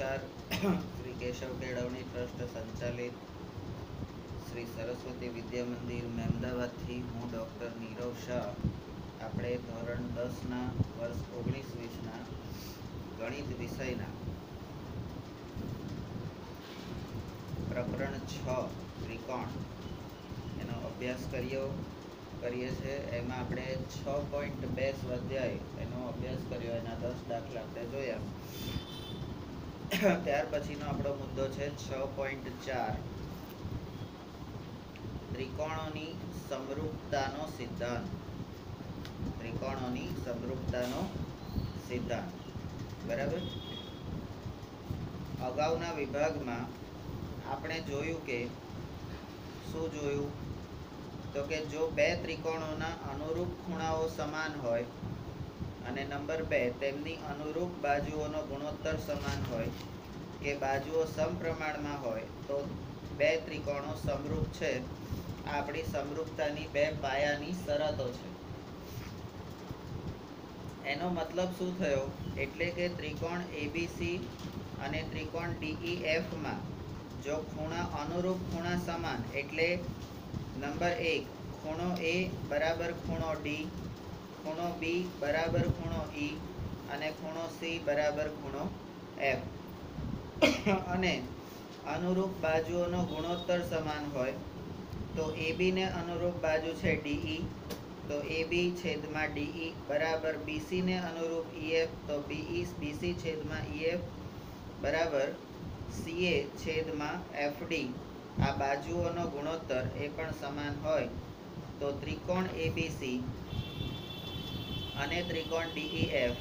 નમસ્કાર. શ્રી કેશવ કેળવણી ટ્રસ્ટ સંચાલિત શ્રી સરસ્વતી વિદ્યા મંદિર, મહેમદાવાદથી હું ડૉક્ટર નીરવ શાહ. આપણે ધોરણ દસના વર્ષ ઓગણીસ વીસના ગણિત વિષયના પ્રકરણ છ, ત્રિકોણ. એનો અભ્યાસ કર્યો, કરીએ છીએ. એમાં આપણે છ પોઈન્ટ બે સ્વાધ્યાય એનો અભ્યાસ કર્યો. એના દસ દાખલા આપણે જોયા. ત્યાર પછીનો આપણો મુદ્દો છે છ પોઈન્ટ ચાર. ત્રિકોણોની સમરૂપતાનો સિદ્ધાંત. ત્રિકોણોની સમરૂપતાનો સિદ્ધાંત. બરાબર? અગાઉના વિભાગમાં આપણે જોયું કે શું જોયું? તો કે જો બે ત્રિકોણોના અનુરૂપ ખૂણાઓ સમાન હોય અને નંબર બે, તેમની અનુરૂપ બાજુઓનો ગુણોત્તર સમાન હોય કે બાજુઓ સમપ્રમાણમાં હોય, તો બે ત્રિકોણો સમરૂપ છે. આપણી સમરૂપતાની બે પાયાની શરતો છે. એનો મતલબ શું થયો? એટલે કે ત્રિકોણ એબીસી અને ત્રિકોણ ડીઈએફમાં જો ખૂણા અનુરૂપ ખૂણા સમાન, એટલે નંબર એક ખૂણો એ બરાબર ખૂણો ડી ખૂણો બી બરાબર ખૂણો ઈ અને ખૂણો સી બરાબર ખૂણો એફ અને અનુરૂપ બાજુઓનો ગુણોત્તર સમાન હોય તો એ ને અનુરૂપ બાજુ છે ડીઈ તો એ બી છેદમાં ડીઈ બરાબર બીસીને અનુરૂપ ઈએફ તો બીઈ બીસી છેદમાં ઈએફ બરાબર સીએ છેદમાં એફડી આ બાજુઓનો ગુણોત્તર એ પણ સમાન હોય તો ત્રિકોણ એબીસી અને ત્રિકોણ ડીઈએફ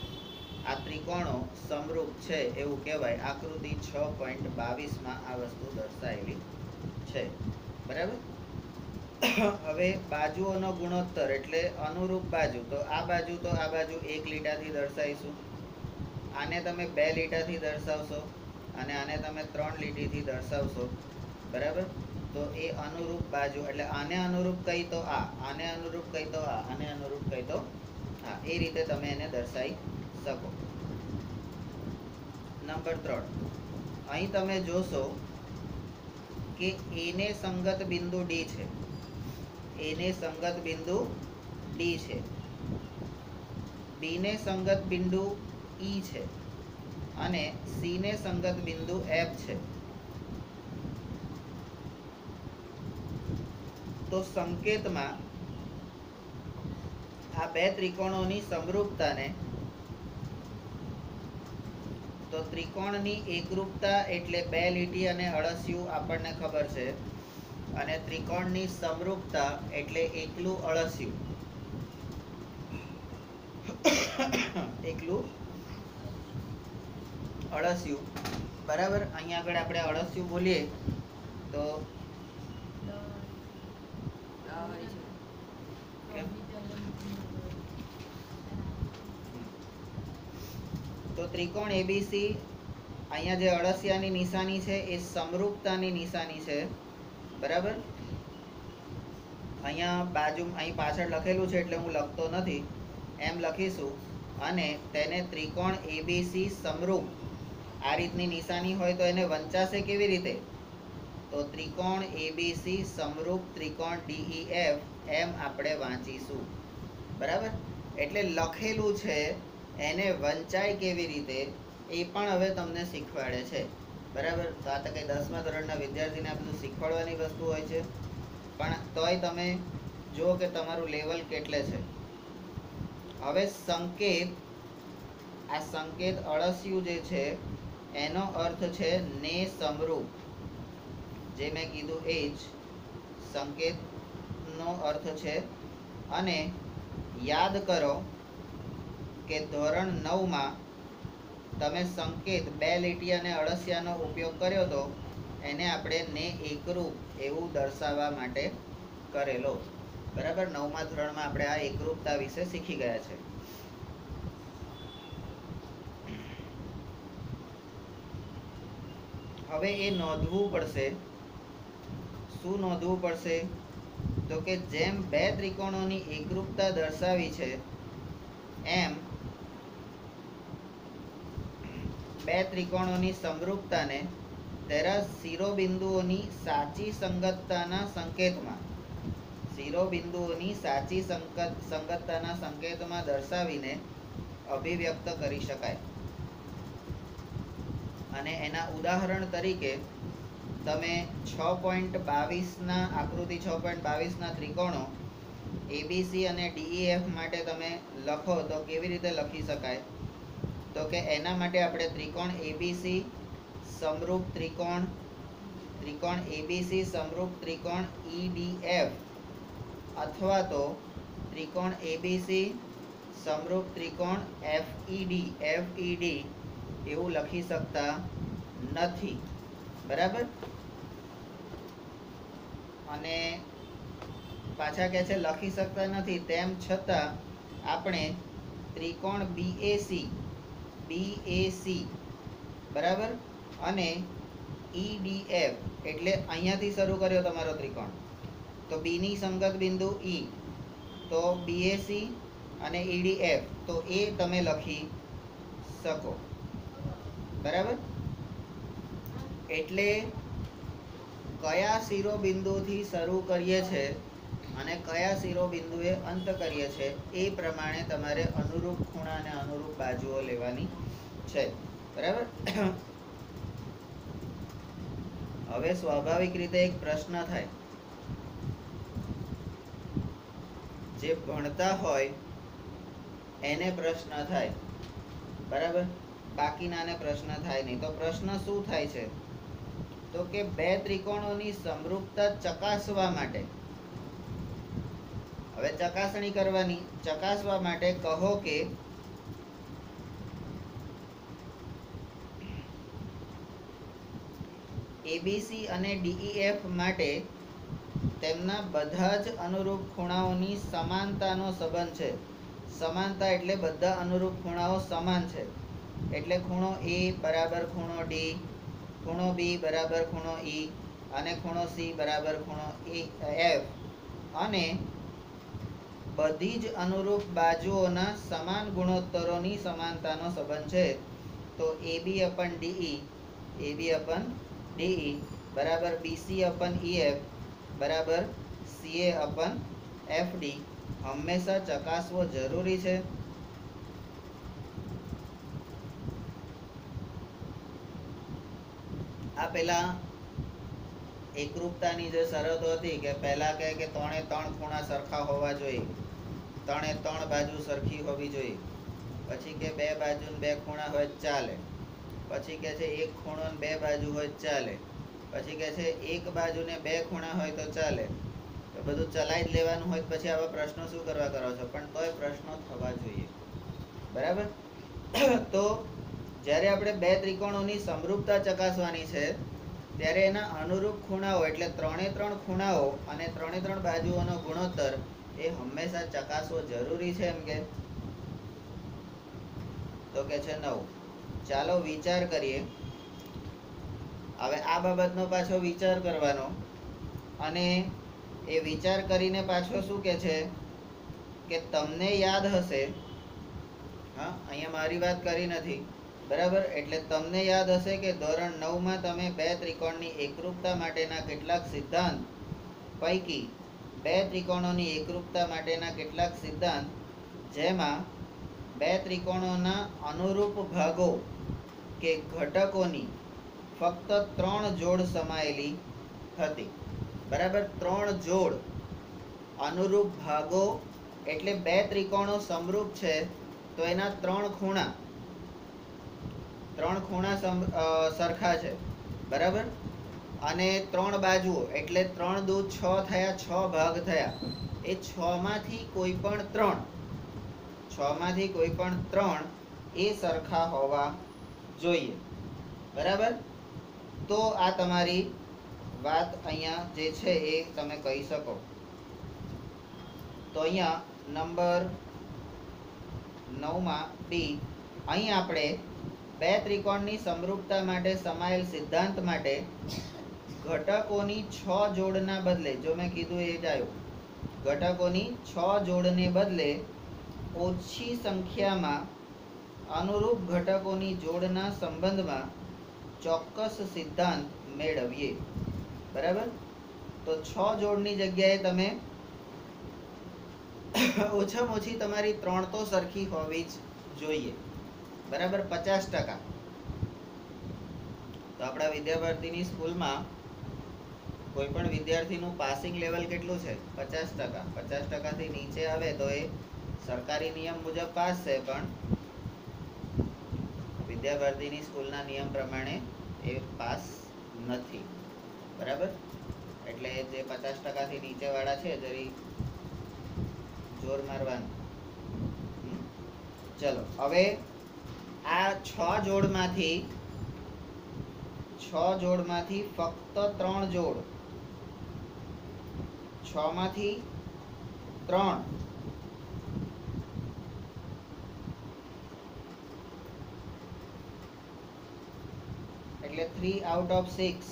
આ ત્રિકોણો સમરૂપ છે એવું કહેવાય. આકૃતિ છ પોઈન્ટ બાવીસમાં આ વસ્તુ દર્શાવેલી છે. બરાબર? હવે બાજુઓનો ગુણોત્તર એટલે અનુરૂપ બાજુ. તો આ બાજુ તો આ બાજુ એક લીટાથી દર્શાવીશું. આને તમે બે લીટાથી દર્શાવશો અને આને તમે ત્રણ લીટીથી દર્શાવશો. બરાબર? તો એ અનુરૂપ બાજુ. એટલે આને અનુરૂપ કઈ તો આ, આને અનુરૂપ કઈ તો આ, આને અનુરૂપ કઈ તો હા, એ રીતે તમે એને દર્શાવી શકો. નંબર ત્રણ. અહીં તમે જોશો કે એને સંગત બિંદુ ડી છે. એને સંગત બિંદુ ડી છે. બીને સંગત બિંદુ ઈ છે. અને સીને સંગત બિંદુ એફ છે. તો સંકેતમાં આ બે ત્રિકોણોની સમરૂપતાને. તો ત્રિકોણની એકરૂપતા એટલે બે લીટી અને અળસિયું આપણને ખબર છે. અને ત્રિકોણની સમરૂપતા એટલે એકલું અળસિયું. એકલું અળસિયું. બરાબર? અહીંયા આગળ આપણે અળસિયું બોલીએ. તો કેમ? તો ત્રિકોણ એબીસી અહીંયા જે અળસિયાની નિશાની છે એ સમરૂપતાની નિશાની છે. બરાબર? અહીંયા બાજુ, અહીં પાછળ લખેલું છે એટલે હું લખતો નથી. એમ લખીશું. અને તેને ત્રિકોણ એબીસી સમરૂપ. આ રીતની નિશાની હોય તો એને વંચાશે કેવી રીતે? તો ત્રિકોણ એબીસી સમરૂપ ત્રિકોણ ડીઈએફ એમ આપણે વાંચીશું. બરાબર? એટલે લખેલું છે એને વંચાય કેવી રીતે, એ પણ હવે તમને શીખવાડે છે. બરાબર? તો આ તો કંઈ દસમા ધોરણના વિદ્યાર્થીને આ બધું શીખવાડવાની વસ્તુ હોય છે. પણ તોય તમે જુઓ કે તમારું લેવલ કેટલે છે. હવે સંકેત, આ સંકેત અળસિયું જે છે, એનો અર્થ છે ને સમરૂપ. જે મેં કીધું એ જ સંકેતનો અર્થ છે. અને યાદ કરો કે ધોરણ નવમાં તમે સંકેત બે લીટી અને અળસિયાનો ઉપયોગ કર્યો હતો એને આપણે ને એકરૂપ એવું દર્શાવવા માટે કરેલો. બરાબર? નવમા ધોરણમાં આપણે આ એકરૂપતા વિશે શીખી ગયા છે. હવે એ નોંધવું પડશે. શું નોંધવું પડશે? તો કે જેમ બે ત્રિકોણોની એકરૂપતા દર્શાવી છે, એમ બે ત્રિકોણોની સમરૂપતાને તેના શિરોબિંદુઓની સાચી સંગતતાના સંકેતમાં, શિરોબિંદુઓની સાચી સંકત, સંગતતાના સંકેતમાં દર્શાવીને અભિવ્યક્ત કરી શકાય. અને એના ઉદાહરણ તરીકે, તમે છ પોઈન્ટ બાવીસના આકૃતિ છ પોઈન્ટ બાવીસના ત્રિકોણો એબીસી અને ડીઈએફ માટે તમે લખો તો કેવી રીતે લખી શકાય? તો કે એના માટે આપણે ત્રિકોણ એબીસી સમરૂપ ત્રિકોણ ત્રિકોણ એબીસી સમરૂપ ત્રિકોણ ઈડીએફ અથવા તો ત્રિકોણ એબીસી સમરૂપ ત્રિકોણ એફઈડી એફઈડી એવું લખી શકતા નથી. બરાબર? અને પાછા કહે છે લખી શકતા નથી, તેમ છતાં આપણે ત્રિકોણ બીએસી બીએસી બરાબર? અને ઈડીએફ એટલે અહીંયાથી શરૂ કર્યો તમારો ત્રિકોણ. તો બીની સંગત બિંદુ ઈ તો બીએસી અને ઈડીએફ તો એ તમે લખી શકો. બરાબર? એટલે કયા શિરોબિંદુથી શરૂ કરીએ છે? અને કયા શિરોબિંદુએ અંત કરીએ છે એ પ્રમાણે તમારે અનુરૂપ ખૂણા અને અનુરૂપ બાજુઓ લેવાની છે. બરાબર? હવે સ્વાભાવિક રીતે એક પ્રશ્ન થાય. જે ભણતા હોય, એને પ્રશ્ન થાય. બરાબર? બાકીનાને પ્રશ્ન થાય નહીં. તો પ્રશ્ન શું થાય છે? તો કે બે ત્રિકોણોની સમરૂપતા ચકાસવા માટે હવે ચકાસણી કરવાની. ચકાસવા માટે કહો કે એબીસી અને ડીઈએફ માટે તેમના બધા જ અનુરૂપ ખૂણાઓની સમાનતાનો સંબંધ છે. સમાનતા એટલે બધા અનુરૂપ ખૂણાઓ સમાન છે. એટલે ખૂણો એ બરાબર ખૂણો ડી ખૂણો બી બરાબર ખૂણો ઈ અને ખૂણો સી બરાબર ખૂણો એ એફ અને બધી જ અનુરૂપ બાજુઓના સમાન ગુણોત્તરોની સમાનતાનો સંબંધ છે. તો A B upon D E A B upon D E બરાબર B C upon E F બરાબર C A upon F D હંમેશા ચકાસવો જરૂરી છે. આ પેલા એકરૂપતાની જે શરતો હતી કે પહેલા કહે કે ત્રણે ત્રણ ખૂણા સરખા હોવા જોઈએ. ત્રણે ત્રણ બાજુ સરખી હોવી જોઈએ. પછી કે બે બાજુ બે ખૂણા હોય ચાલે. પછી કે છે એક ખૂણો બે બાજુ હોય ચાલે. પછી કે છે એક બાજુ ને બે ખૂણા હોય તો ચાલે. તો બધું ચલાવી જ લેવાનું હોય પછી આવા પ્રશ્નો શું કરવા કરો છો? પણ તોય પ્રશ્નો થવા જોઈએ. બરાબર? તો જ્યારે આપણે બે ત્રિકોણોની સમરૂપતા ચકાસવાની છે, ત્યારે એના અનુરૂપ ખૂણાઓ એટલે ત્રણે ત્રણ ખૂણાઓ અને ત્રણે ત્રણ બાજુઓનો ગુણોત્તર એ હંમેશા ચકાસવો જરૂરી છે એમ કે? તો કે છે નવ. ચાલો વિચાર કરીએ. હવે આ બાબતનો પાછો વિચાર કરવાનો. અને એ વિચાર કરીને પાછો શું કે છે? કે તમને યાદ હશે. હા, અહીંયા મારી વાત કરી નથી. બરાબર? એટલે તમને યાદ હશે કે ધોરણ નવમાં તમે બે ત્રિકોણની એકરૂપતા માટેના કેટલાક સિદ્ધાંત પૈકી બે ત્રિકોણોની એકરૂપતા માટેના કેટલાક સિદ્ધાંત, જેમાં બે ત્રિકોણોના અનુરૂપ ભાગો કે ઘટકોની ફક્ત ત્રણ જોડ સમાયેલી હતી. બરાબર? ત્રણ જોડ અનુરૂપ ભાગો એટલે બે ત્રિકોણો સમરૂપ છે, તો એના ત્રણ ખૂણા. ત્રણ ખૂણા સરખા છે. બરાબર? અને ત્રણ બાજુઓ, એટલે ત્રણ દુ છ થયા, છ ભાગ થયા. એ છ માંથી કોઈ પણ ત્રણ, છ માંથી કોઈ પણ ત્રણ એ સરખા હોવા જોઈએ. બરાબર? તો આ તમારી વાત અહીંયા જે છે એ તમે કહી શકો. તો અહીંયા નંબર નવમાં બી, અહીં આપણે બે ત્રિકોણની સમરૂપતા માટે સમાયેલ સિદ્ધાંત માટે ઘટકોની છ જોડના બદલે, જો મેં કીધું એ જ આવ્યું. ઘટકોની છ જોડને બદલે ઓછી સંખ્યામાં અનુરૂપ ઘટકોની જોડના સંબંધમાં ચોક્કસ સિદ્ધાંત મેળવીએ. બરાબર? તો છ જોડની જગ્યાએ તમે ઓછામાં ઓછી તમારી ત્રણ તો સરખી હોવી જ જોઈએ. બરાબર? પચાસ ટકા. તો આપણા વિદ્યાભારતીની સ્કૂલમાં કોઈ પણ વિદ્યાર્થીનું પાસિંગ લેવલ કેટલું છે? પચાસ ટકા. પચાસ ટકાથી નીચે આવે તો એ સરકારી નિયમ મુજબ પાસ છે, પણ વિદ્યાભારતીની સ્કૂલના નિયમ પ્રમાણે એ પાસ નથી. બરાબર? એટલે જે પચાસ ટકાથી નીચેવાળા છે, જરી જોર મારવાનું? ચલો, હવે આ છ જોડમાંથી છ જોડમાંથી ફક્ત ત્રણ જોડ. છ માંથી ત્રણ. એટલે થ્રી આઉટ ઓફ સિક્સ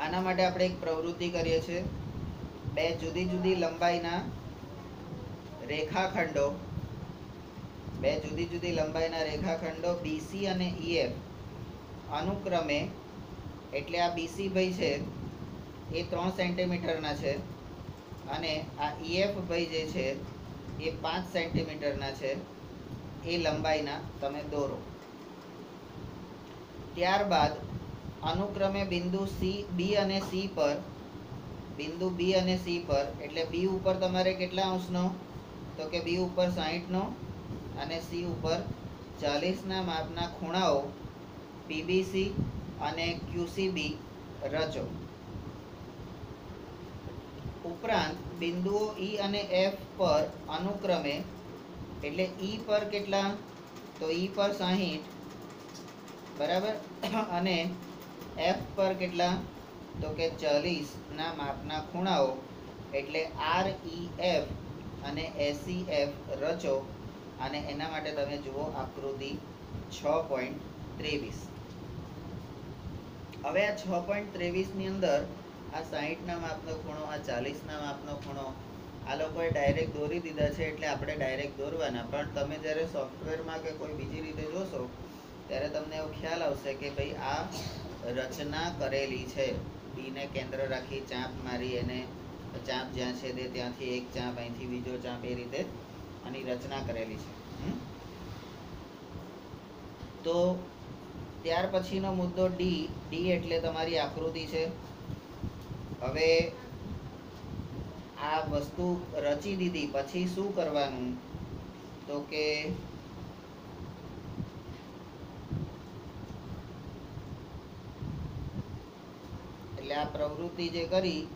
આના માટે આપણે એક પ્રવૃત્તિ કરીએ છીએ. બે જુદી જુદી લંબાઈના રેખાખંડો બે જુદી જુદી લંબાઈના રેખાખંડો બીસી અને ઈએફ અનુક્રમે, એટલે આ બીસી ભાઈ છે, એ ત્રણ સેન્ટીમીટરના છે. અને આ ઈએફ ભાઈ જે છે, એ પાંચ સેન્ટીમીટરના છે, એ લંબાઈના તમે દોરો. ત્યારબાદ, અનુક્રમે બિંદુ સી બી અને સી પર, બિંદુ બી અને સી પર, એટલે બી ઉપર તમારે કેટલા અંશનો? તો કે બી ઉપર સાહીઠનો અને સી ઉપર ચાલીસના માપના ખૂણાઓ પીબીસી અને ક્યુસીબી રચો. ઉપરાંત બિંદુઓ ઈ અને એફ પર અનુક્રમે, એટલે ઈ પર કેટલા? તો ઈ પર સાહીઠ, બરાબર? અને એફ પર કેટલા? તો કે ચાલીસના માપના ખૂણાઓ, એટલે આર ઈ એફ અને એસી એફ રચો. અને એના માટે તમે જુઓ આકૃતિ છ પોઈન્ટ ત્રેવીસ. હવે આ છ પોઈન્ટ ત્રેવીસની અંદર આ સાહીઠના માપનો ખૂણો, આ ચાલીસના માપનો ખૂણો, આ લોકોએ ડાયરેક્ટ દોરી દીધા છે એટલે આપણે ડાયરેક્ટ દોરવાના. પણ તમે જ્યારે સોફ્ટવેરમાં કે કોઈ બીજી રીતે જોશો, ત્યારે તમને એવો ખ્યાલ આવશે કે ભાઈ આ રચના કરેલી છે. ડીને કેન્દ્ર રાખી ચાંપ મારી, એને ચાંપ જ્યાં છે તે ત્યાંથી એક ચાંપ, અહીંથી બીજો ચાંપ એ રીતે આની રચના કરેલી છે. તો ત્યાર પછીનો મુદ્દો ડી ડી એટલે તમારી આકૃતિ છે. હવે આ વસ્તુ રચી દીધી, પછી શું કરવાનું? તો કે એટલે આ પ્રવૃત્તિ જે કરી,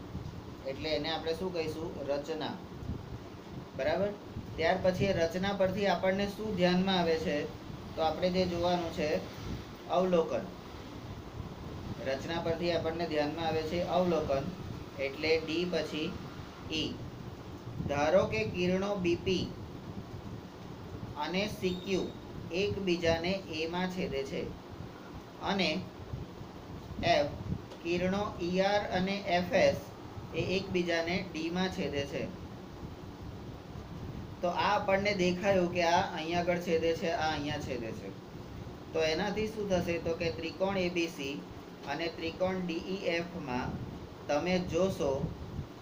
એટલે એને આપણે શું કહીશું? રચના. બરાબર? ત્યાર પછી રચના પરથી આપણને શું ધ્યાનમાં આવે છે, તો આપણે જે જોવાનું છે, અવલોકન. રચના પરથી આપણને ધ્યાનમાં આવે છે અવલોકન, એટલે ડી પછી ઈ ધારો કે કિરણો બીપી અને સીક્યુ એકબીજાને એમાં છેદે છે. અને એફ કિરણો ઈઆર અને એફએસ એ એકબીજાને ડીમાં છેદે છે. તો આ આપણને દેખાયું કે આ અહીંયા આગળ છેદે છે, આ અહીંયા છેદે છે. તો એનાથી શું થશે? તો કે ત્રિકોણ એબીસી અને ત્રિકોણ ડીઈએફમાં તમે જોશો,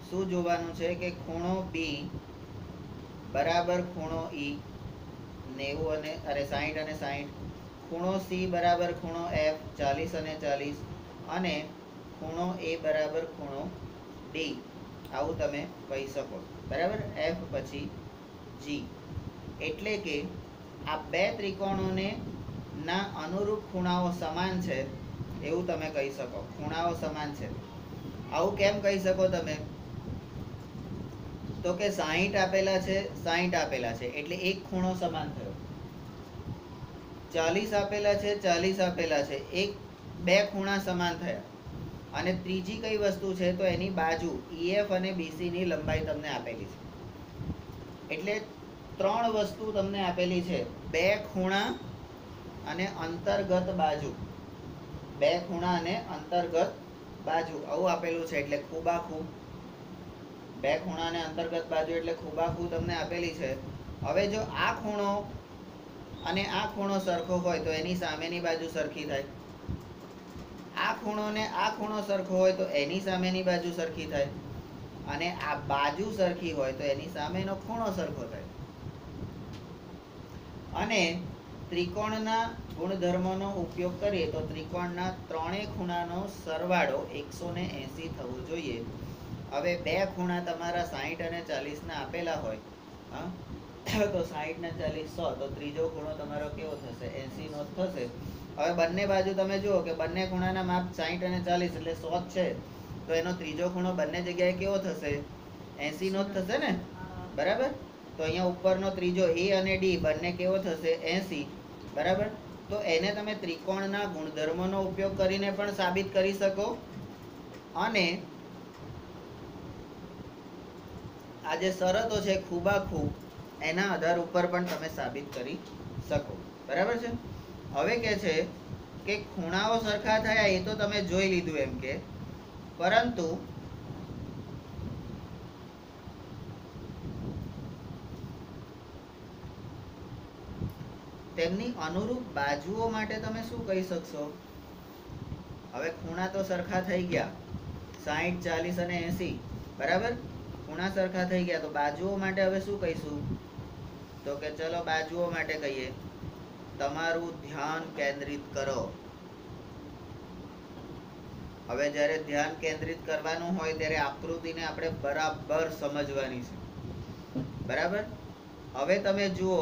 શું જોવાનું છે કે ખૂણો બી બરાબર ખૂણો ઈ નેવું અને, અરે સાહીઠ અને સાહીઠ ખૂણો સી બરાબર ખૂણો એફ ચાલીસ અને ચાલીસ અને ખૂણો એ બરાબર ખૂણો ડી આવું તમે કહી શકો. બરાબર? એફ પછી જી. એટલે કે આ બે ત્રિકોણોને ના અનુરૂપ ખૂણાઓ સમાન છે, એવું તમે કહી શકો. ખૂણાઓ સમાન છે. આવું કેમ કહી શકો તમે? તો કે સાહીઠ આપેલા છે, સાહીઠ આપેલા છે, એટલે એક ખૂણો સમાન થયો. ચાલીસ આપેલા છે, ચાલીસ આપેલા છે, એક, બે ખૂણા સમાન થયા. અને ત્રીજી કઈ વસ્તુ છે, તો એની બાજુ ઈએફ અને બીસીની લંબાઈ તમને આપેલી છે. એટલે ત્રણ વસ્તુ તમને આપેલી છે. બે ખૂણા અને અંતર્ગત બાજુ. બે ખૂણા અને અંતર્ગત બાજુ. આવું આપેલું છે એટલે ખૂબાખૂબ બે બે ખૂણાને અંતર્ગત બાજુ એટલે ખૂબાખૂબ તમને આપેલી છે. હવે જો આ ખૂણો અને આ ખૂણો સરખો હોય તો એની સામેની બાજુ સરખી થાય. આ ખૂણો ને આ ખૂણો સરખો હોય તો એની સામેની બાજુ સરખી થાય. અને આ બાજુ સરખી હોય તો એની સામેનો ખૂણો સરખો થાય. અને ત્રિકોણના ગુણધર્મોનો ઉપયોગ કરીએ તો ત્રિકોણના ત્રણેય ખૂણાનો સરવાળો એકસો ને એંસી થવો જોઈએ. હવે બે ખૂણા તમારા સાહીઠ અને ચાલીસના આપેલા હોય તો સાહીઠ ને ચાલીસ સો, તો ત્રીજો ખૂણો તમારો કેવો થશે? એંસી નો જ થશે. હવે બંને બાજુ તમે જુઓ કે બંને ખૂણાના માપ સાહીઠ અને ચાલીસ એટલે સો છે. તો એનો ત્રીજો ખૂણો બંને જગ્યાએ કેવો થશે? એંસી નો જ થશે ને? બરાબર? તો અહીંયા ઉપરનો ત્રીજો એ અને ડી બંને કેવો થશે? એંસી. બરાબર? તો એને તમે ત્રિકોણના ગુણધર્મોનો ઉપયોગ કરીને પણ સાબિત કરી શકો. અને આ જે શરતો છે ખૂબાખૂબ, એના આધાર ઉપર પણ તમે સાબિત કરી શકો. બરાબર છે? હવે કે છે કે ખૂણાઓ સરખા થયા એ તો તમે જોઈ લીધું એમ કે પરંતુ તેમની અનુરૂપ બાજુઓ માટે તમે શું કહી શકશો? હવે ખૂણા તો સરખા થઈ ગયા. સાહીઠ ચાલીસ અને એંસી. બરાબર? ખૂણા સરખા થઈ ગયા. તો બાજુઓ માટે હવે શું કહીશું? તો કે ચલો બાજુઓ માટે કહીએ. તમારું ધ્યાન કેન્દ્રિત કરો. હવે જ્યારે ધ્યાન કેન્દ્રિત કરવાનું હોય ત્યારે આકૃતિને આપણે બરાબર સમજવાની છે. બરાબર? હવે તમે જુઓ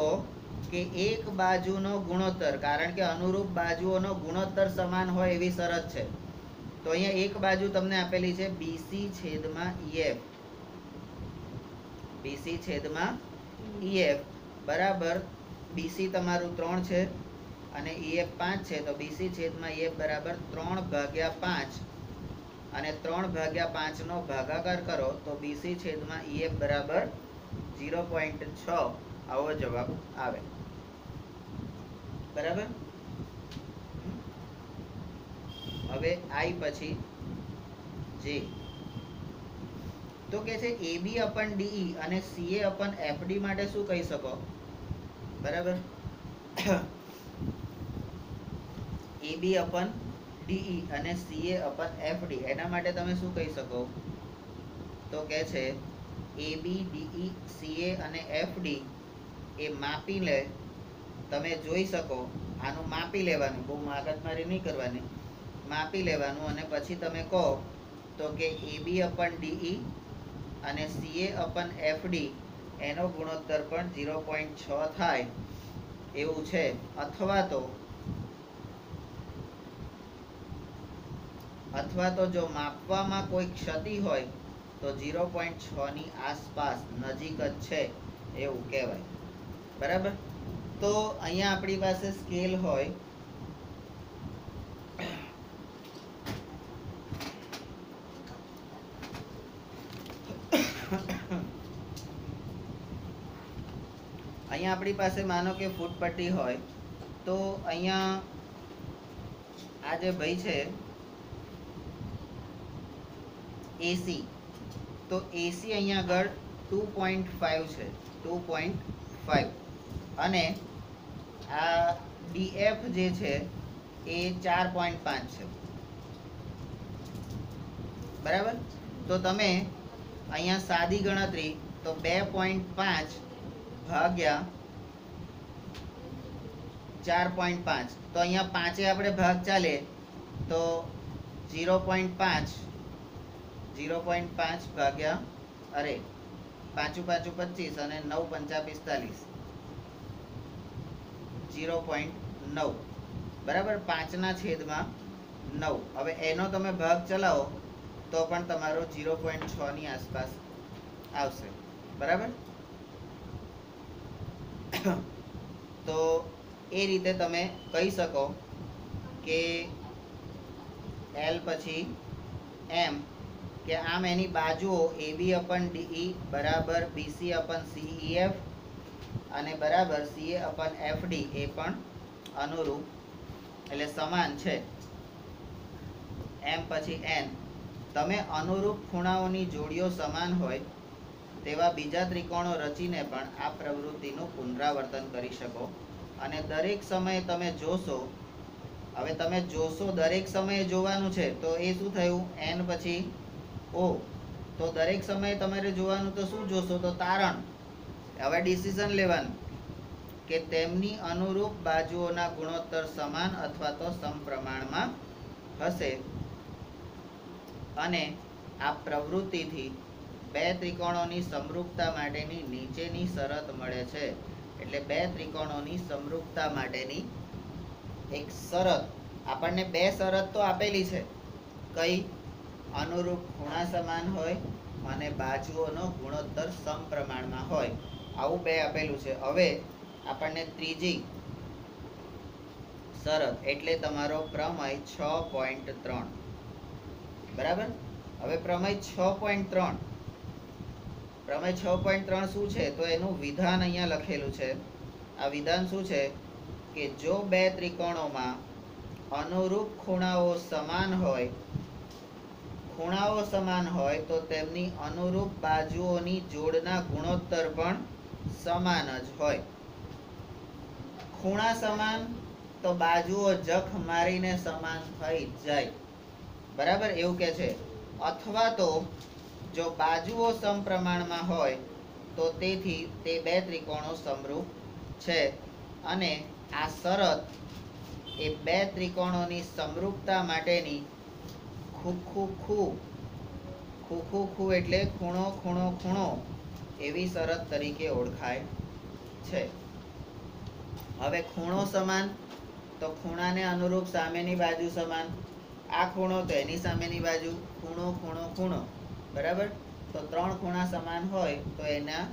કે એક બાજુનો ગુણોત્તર, કારણ કે અનુરૂપ બાજુઓનો ગુણોત્તર સમાન હોય એવી શરત છે. તો અહીંયા એક બાજુ તમને આપેલી છે બીસી છેદમાં ઈએફ બીસી છેદમાં ઈએફ બરાબર? બીસી તમારું ત્રણ છે અને ઈએફ પાંચ છે. તો બીસી છેદમાં ઈએફ બરાબર ત્રણ ભાગ્યા પાંચ. અને ત્રણ ભાગ્યા પાંચનો ભાગાકાર કરો તો બીસી છેદમાં ઈએફ બરાબર ઝીરો પોઈન્ટ છ. આવો જવાબ આવે. બરાબર? હવે આઈ પછી જે. તો કે છે એબી અપન ડીઈ અને સીએ અપન એફડી માટે શું કહી શકો? બરાબર? એબી અપન ડીઈ અને સીએ અપન એફડી એના માટે તમે શું કહી શકો? તો કે છે એબી ડીઈ સીએ અને એફડી એ માપી લે. તમે જોઈ શકો, આનું માપી લેવાનું. બહુ માગતમારી નહીં કરવાની. માપી લેવાનું અને પછી તમે કહો તો કે એબી અપન ડીઈ અને સીએ અપન એફડી એનો ગુણોત્તર પણ ઝીરો પોઈન્ટ છ થાય. એવું છે. અથવા તો અથવા તો જો માપવામાં કોઈ ક્ષતિ હોય, તો ઝીરો પોઈન્ટ છ ની આસપાસ નજીક જ છે એવું કહેવાય. બરાબર? તો અહીંયા આપણી પાસે સ્કેલ હોય, અહીંયા આપણી પાસે માનો કે ફૂટપટ્ટી હોય, તો અહીંયા આ જે ભાઈ છે એસી તો એસી અહીંયા આગળ ટુ પોઈન્ટ ફાઇવ છે. ટુ પોઈન્ટ ફાઇવ અને આ ડીએફ જે છે, એ ચાર પોઈન્ટ પાંચ છે. બરાબર? તો તમે અહીંયા સાદી ગણતરી, તો બે પોઈન્ટ પાંચ ભાગ્યા ચાર પોઈન્ટ પાંચ. તો અહીંયા પાંચે આપણે ભાગ ચાલે, તો ઝીરો પોઈન્ટ પાંચ ઝીરો પોઈન્ટ પાંચ ભાગ્યા અરે, પાંચું પાંચું પચીસ અને નવ પંચા પિસ્તાલીસ. ઝીરો પોઈન્ટ નવ. બરાબર? પાંચના છેદમાં નવ. હવે એનો તમે ભાગ ચલાવો, તો પણ તમારો ઝીરો પોઈન્ટ છની આસપાસ આવશે. બરાબર? તો એ રીતે તમે કહી શકો કે એલ પછી એમ કે આમ એની બાજુઓ એબી અપન ડીઈ બરાબર બીસી અપન સીઈએફ અને બરાબર સીએ અપન એફડી એ પણ અનુરૂપ. એટલે સમાન છે. એમ પછી એન તમે અનુરૂપ ખૂણાઓની જોડીઓ સમાન હોય, તેવા બીજા ત્રિકોણો રચીને પણ આ પ્રવૃત્તિનું પુનરાવર્તન કરી શકો. અને દરેક સમયે તમે જોશો, હવે તમે જોશો દરેક સમયે જોવાનું છે, તો એ શું થયું? એન પછી ઓ, તો દરેક સમયે તમારે જોવાનું તો શું જોશો? તો તારણ. હવે ડિસિઝન લેવાનું. કે તેમની અનુરૂપ બાજુઓના ગુણોત્તર સમાન અથવા તો સમપ્રમાણમાં હશે. અને આ પ્રવૃત્તિથી બે ત્રિકોણોની સમરૂપતા માટેની નીચેની શરત મળે છે. એટલે બે ત્રિકોણોની સમરૂપતા માટેની એક શરત. આપણને બે શરત તો આપેલી છે. કઈ? અનુરૂપ ખૂણા સમાન હોય અને બાજુઓનો ગુણોત્તર સમપ્રમાણમાં હોય. આવું બે આપેલું છે. હવે આપણને ત્રીજી શરત એટલે તમારો પ્રમેય છ પોઈન્ટ ત્રણ. બરાબર? હવે પ્રમેય છ પોઈન્ટ ત્રણ. પ્રમેય છ પોઈન્ટ ત્રણ શું છે? તો એનું વિધાન અહીંયા લખેલું છે. આ વિધાન શું છે? કે જો બે ત્રિકોણોમાં અનુરૂપ ખૂણાઓ સમાન હોય ખૂણાઓ સમાન હોય તો તેમની અનુરૂપ બાજુઓની જોડના ગુણોત્તર પણ સમાન જ હોય. ખૂણા સમાન તો બાજુઓ જખ મારીને સમાન થઈ જાય. બરાબર? એવું કે છે. અથવા તો જો બાજુઓ સમપ્રમાણમાં હોય તો તેથી તે બે ત્રિકોણો સમરૂપ છે. અને આ શરત એ બે ત્રિકોણોની સમરૂપતા માટેની ખૂ ખૂ ખૂ. ખૂ એટલે ખૂણો ખૂણો ખૂણો. એવી શરત તરીકે ઓળખાય છે. હવે ખૂણો સમાન, તો ખૂણાને અનુરૂપ સામેની બાજુ સમાન. આ ખૂણો તો એની સામેની બાજુ. ખૂણો ખૂણો ખૂણો. બરાબર? તો ત્રણ ખૂણા સમાન હોય, તો એના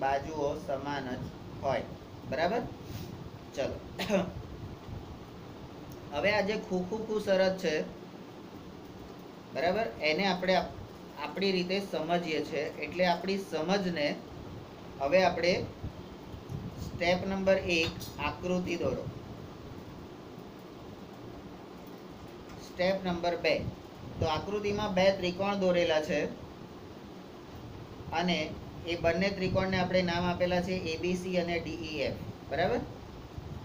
બાજુઓ સમાન જ હોય. બરાબર? ચલો. હવે આ જે ખૂ ખૂ શરત છે બરાબર? એને આપણે આપણી રીતે સમજીએ છીએ એટલે આપણી સમજને હવે આપણે સ્ટેપ નંબર એક, આકૃતિ દોરો. સ્ટેપ નંબર બે. તો આકૃતિમાં બે ત્રિકોણ દોરેલા છે અને એ બંને ત્રિકોણને આપણે નામ આપેલા છે એબીસી અને ડીઈએફ બરાબર?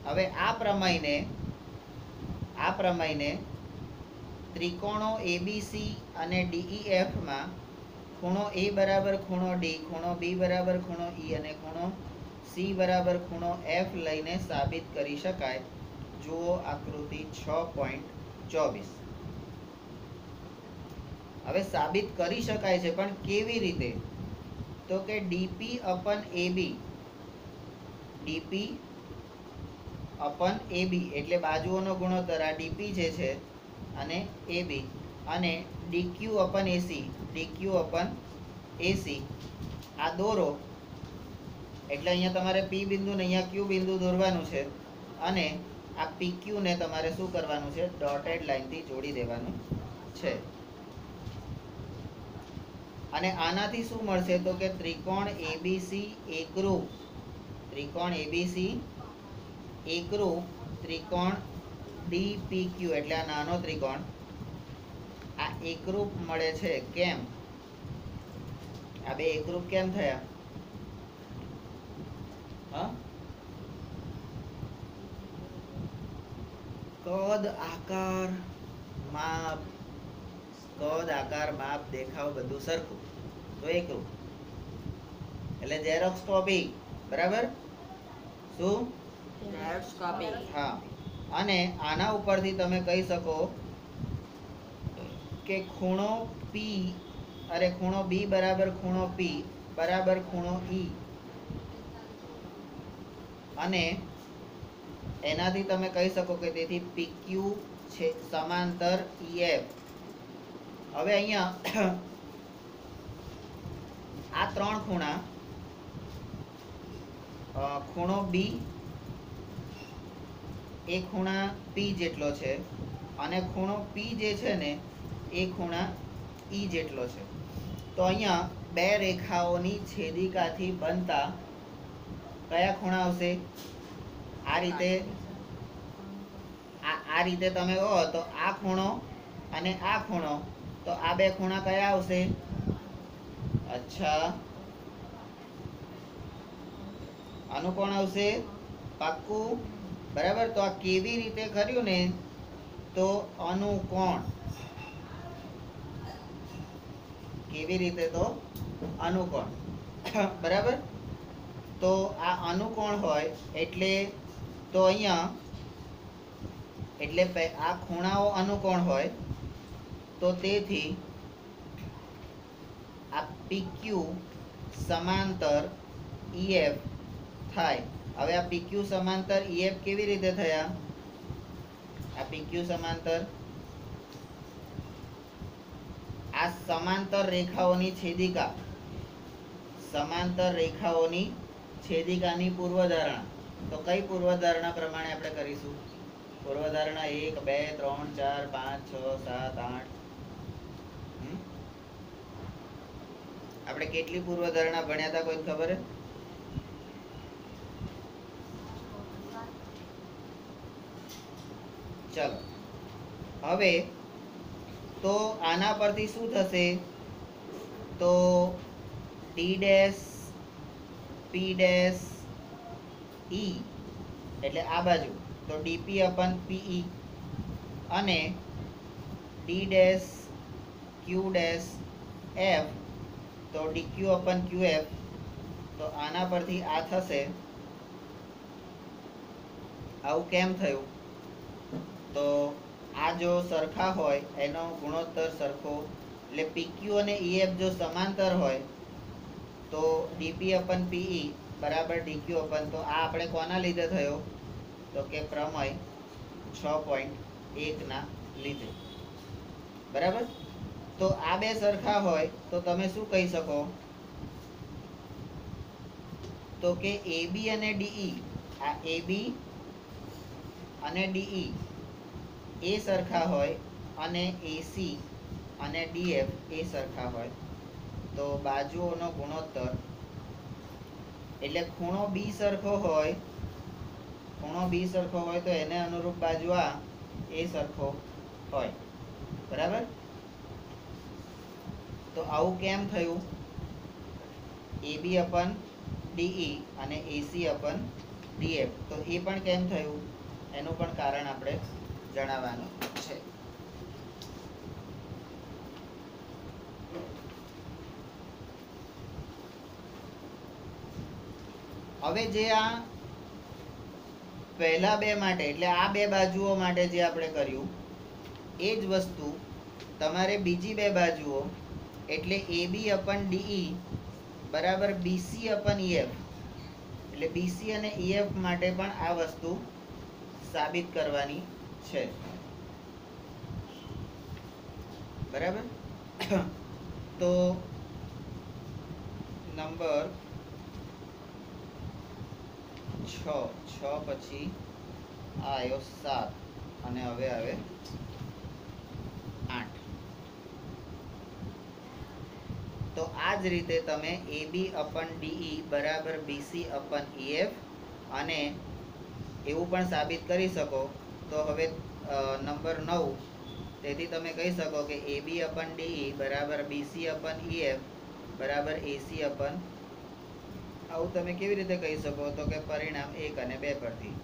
હવે આ પ્રમેયને આ પ્રમેયને ત્રિકોણો એબીસી અને ડીઈએફમાં ખૂણો એ બરાબર ખૂણો ડી ખૂણો બી બરાબર ખૂણો ઈ અને ખૂણો સી બરાબર ખૂણો એફ લઈને સાબિત કરી શકાય. જુઓ આકૃતિ છ પોઈન્ટ ચોવીસ. હવે સાબિત કરી શકાય છે, પણ કેવી રીતે? તો કે DP upon AB DP upon AB એટલે બાજુઓનો ગુણોત્તર, આ ડીપી જે છે અને એ બી અને DQ upon AC DQ upon AC આ દોરો. એટલે અહીંયા તમારે પી બિંદુ ને અહીંયા ક્યુ બિંદુ દોરવાનું છે. અને આ પીક્યુ ને તમારે શું કરવાનું છે? ડોટેડ લાઇનથી જોડી દેવાનું છે. અને આનાથી શું મળશે? તો કે ત્રિકોણ એબીસી એકરૂપ. ત્રિકોણ એબીસી એકરૂપ. ત્રિકોણ ડીપીક્યુ એટલે આ નાનો ત્રિકોણ. આ એકરૂપ મળે છે કેમ? આ બે એકરૂપ કેમ થયા? હા? કદ આકાર માપ. કદ આકાર માપ દેખાવ બધું સરખું. તો એકરૂપ. એટલે ઝેરોક્સ કોપી બરાબર? શું? ઝેરોક્સ કોપી હા. અને આના ઉપરથી તમે કહી શકો કે ખૂણો પી અરે ખૂણો બી બરાબર ખૂણો પી બરાબર ખૂણો ઈ અને એનાથી તમે કહી શકો કે તેથી પીક્યુ છે સમાંતર ઈએફ હવે અહીંયા આ ત્રણ ખૂણા ખૂણો બી એ ખૂણા પી જેટલો છે અને ખૂણો પી જે છે ને, એ ખૂણા ઈ જેટલો છે. તો અહીંયા બે રેખાઓની છેદિકાથી બનતા કયા ખૂણા આવશે? આ રીતે આ રીતે તમે કહો તો આ ખૂણો અને આ ખૂણો. તો આ બે ખૂણા કયા આવશે? અચ્છા. અનુકોણ આવશે? પાક્કું બરાબર? તો આ કેવી રીતે કર્યું ને? તો અનુકોણ કેવી રીતે તો? અનુકોણ બરાબર? તો આ અનુકોણ હોય? એટલે તો અહીંયા, એટલે આ ખૂણાઓ અનુકોણ હોય? તો તેથી આ પીક્યુ સમાંતર ઈએફ થાય. હવે આ PQ સમાંતર EF કેવી રીતે થયા? આ PQ સમાંતર. આ સમાંતર રેખાઓની છેદિકા. સમાંતર રેખાઓની છેદિકાની પૂર્વધારણા. તો કઈ પૂર્વધારણા પ્રમાણે આપણે કરીશું? પૂર્વધારણા એક, બે, ત્રણ, ચાર, પાંચ, છ, સાત, આઠ? આપણે કેટલી પૂર્વધારણા ભણ્યા હતા કોઈ ખબર? ચલો. હવે, તો આના પરથી શું થશે? તો D dash P dash E એટલે આ બાજુ. તો ડીપી અપન પીઈ અને D dash Q dash F તો ડીક્યુ અપન ક્યુ એફ તો આના પરથી આ થશે. આવું કેમ થયું? તો આ જો સરખા હોય, એનો ગુણોત્તર સરખો. એટલે પીક્યુ અને ઈએફ જો સમાંતર હોય, તો D P upon P E બરાબર ડીક્યુ અપન. તો આ આપણે કોના લીધે થયો? તો કે પ્રમય છ પોઈન્ટ એકના લીધે. બરાબર? તો આ બે સરખા હોય, તો તમે શું કહી શકો? તો કે એબી અને ડીઈ આ એબી અને ડીઈ એ સરખા હોય અને એસી અને ડીએફ એ સરખા હોય. તો બાજુઓનો ગુણોત્તર, એટલે ખૂણો બી સરખો હોય, ખૂણો બી સરખો હોય તો એને અનુરૂપ બાજુ આ એ સરખો હોય. બરાબર? તો આવું કેમ થયું? એબી અપન ડીઈ અને એસી અપન ડીએફ તો એ પણ કેમ થયું? એનું પણ કારણ આપણે જણાવવાનું છે. હવે જે આ પહેલા બે માટે, એટલે આ બે બાજુઓ માટે જે આપણે કર્યું, એ જ વસ્તુ તમારે બીજી બે બાજુઓ, એટલે A B upon D E બરાબર B C upon E F એટલે બીસી અને ઈએફ માટે પણ આ વસ્તુ સાબિત કરવાની છે. બરાબર? તો નંબર છ. છ પછી આવ્યો સાત. અને હવે આવે આઠ. તો આ જ રીતે તમે એ બી અપન ડીઈ બરાબર બીસી અપન ઈએફ અને એવું પણ સાબિત કરી શકો તો હવે નંબર નવ. તેથી તમે કહી શકો કે એ બી અપન ડીઈ બરાબર બીસી અપન ઈએફ બરાબર એસી અપન આવું તમે કેવી રીતે કહી શકો? તો કે પરિણામ એક અને બે પરથી.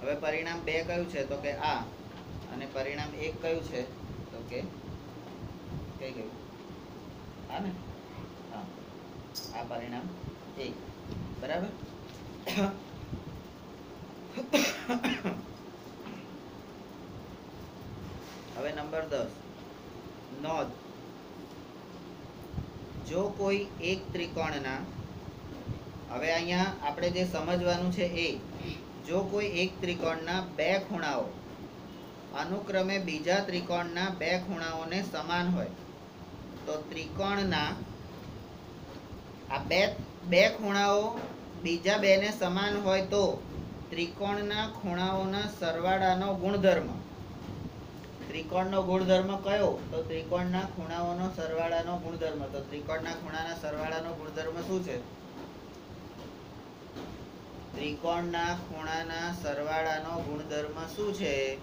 હવે પરિણામ બે કયું છે? તો કે આ. અને પરિણામ એક કયું છે? તો કે કઈ કયું હા ને? હા. આ પરિણામ એક. બરાબર? હવે નંબર દસ. નોંધ. જો કોઈ એક ત્રિકોણના, હવે અહીંયા આપણે જે સમજવાનું છે એ, જો કોઈ એક ત્રિકોણના બે ખૂણાઓ, અનુક્રમે બીજા ત્રિકોણના બે ખૂણાઓને સમાન હોય, તો ત્રિકોણના આ બે બે ખૂણાઓ, બીજા બેને સમાન હોય તો ત્રિકોણના ખૂણાઓના સરવાળાનો ગુણધર્મ. ત્રિકોણનો ગુણધર્મ કયો? તો ત્રિકોણના ખૂણાઓનો સરવાળાનો ગુણધર્મ. તો ત્રિકોણના ખૂણાના સરવાળાનો ગુણધર્મ શું છે? ત્રિકોણના ખૂણાના સરવાળાનો ગુણધર્મ શું છે?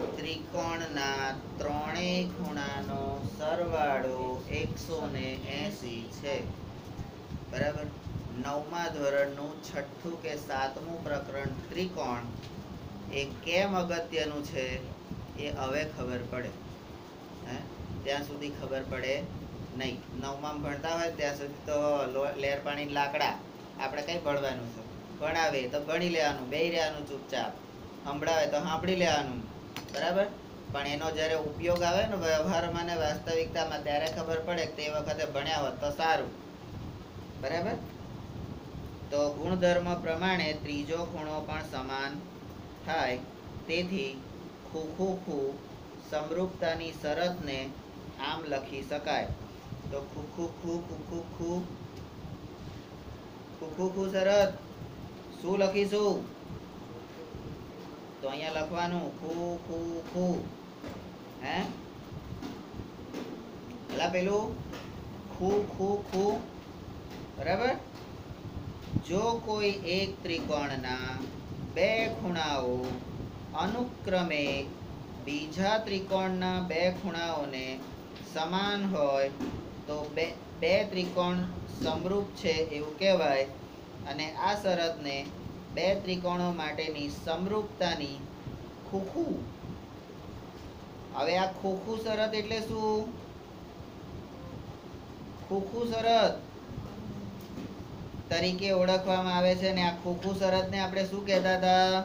ત્રિકોણના ત્રણેય ખૂણાનો સરવાળો એકસો ને એસી છે. બરાબર? નવમા ધોરણનું છઠ્ઠું કે સાતમું પ્રકરણ ત્રિકોણ એ કેમ અગત્યનું છે એ હવે ખબર પડે. ત્યાં સુધી ખબર પડે નહીં. નવમાં ભણતા હોય ત્યાં સુધી તો લેર પાણી લાકડા આપણે કઈ ભણવાનું છે? ભણાવે તો ભણી લેવાનું, બેહી રહેવાનું ચૂપચાપ. સંભળાવે તો સાંભળી લેવાનું. બરાબર? પણ એનો જ્યારે ઉપયોગ આવે ને વ્યવહારમાં ને વાસ્તવિકતામાં ત્યારે ખબર પડે કે તે વખતે ભણ્યા હોત તો સારું. બરાબર? તો ગુણધર્મ પ્રમાણે ત્રીજો ખૂણો પણ સમાન થાય. તેથી ખૂ ખૂ સમરૂપતાની શરતને આમ લખી શકાય. તો ખૂ ખૂ ખૂ ખૂ ખૂ ખૂ ખૂ ખૂ શરત. શું લખીશું? તો અહીંયા લખવાનું ખૂ ખૂ ખૂ. હે? પેલા પેલું? ખૂ ખૂ ખૂ. બરાબર? જો કોઈ એક ત્રિકોણના બે ખૂણાઓ અનુક્રમે બીજા ત્રિકોણના બે ખૂણાઓને સમાન હોય, તો બે બે ત્રિકોણ સમરૂપ છે એવું કહેવાય. અને આ શરતને બે ત્રિકોણો માટેની સમરૂપતાની ખૂખું. હવે આ ખૂખું શરત એટલે શું? ખૂખું શરત તરીકે ઓળખવામાં આવે છે ને આ ખૂખું શરતને આપણે શું કહેતા હતા?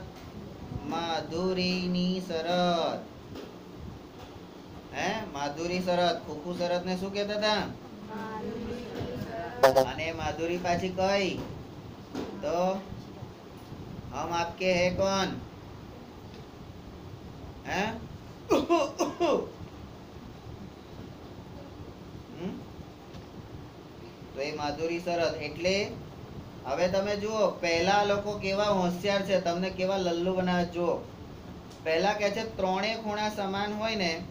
માધુરીની શરત. હે? માધુરી શરત. ખૂખું શરતને શું કહેતા હતા? અને માધુરી પાછી કઈ? તો હમ આપકે હે कौन? હે તો એ માધુરી સરસ એટલે હવે તમે જુઓ, પહેલા લોકો કેવા હોશિયાર છે, તમને કેવા લલ્લુ બનાવે જુઓ. પહેલા કે છે ત્રણેય ખૂણા સમાન હોય ને,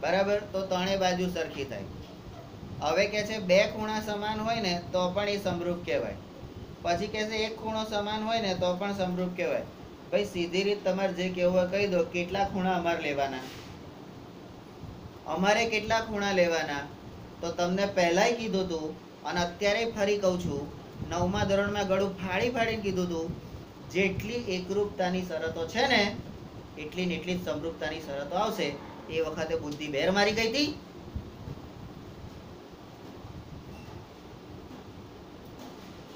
બરાબર, તો ત્રણેય બાજુ સરખી થાય. હવે કે છે, બે ખૂણા સમાન હોય ને, તો પણ એ સમરૂપ કહેવાય. પછી કે છે, એક ખૂણો સમાન હોય ને તો પણ સમરૂપ કહેવાય. ભાઈ, સીધી રીત તમારે જે કહેવું હોય કહી દો, કેટલા ખૂણા અમારે લેવાના? અમારે કેટલા ખૂણા લેવાના? તો તમને પહેલાંય કીધું હતું અને અત્યારે ફરી કહું છું, નવમા ધોરણમાં ગળું ફાડી ફાડીને કીધું હતું જેટલી એકરૂપતાની શરતો છે ને, એટલી ને એટલી જ સમરૂપતાની શરતો આવશે. એ વખતે બુદ્ધિ બેર મારી ગઈ હતી.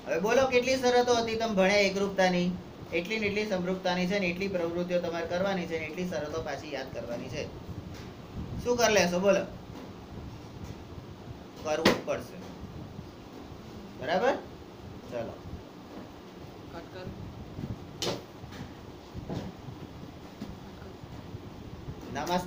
હવે બોલો કેટલી શરતો હતી તમે ભણ્યા એકરૂપતાની? એટલી ને એટલી સમરૂપતાની છે ને એટલી પ્રવૃત્તિઓ તમારે કરવાની છે ને એટલી શરતો પાછી યાદ કરવાની છે. શું કરી લેશો? બોલો. કરવું જ પડશે. બરાબર? ચલો. નમસ્કાર.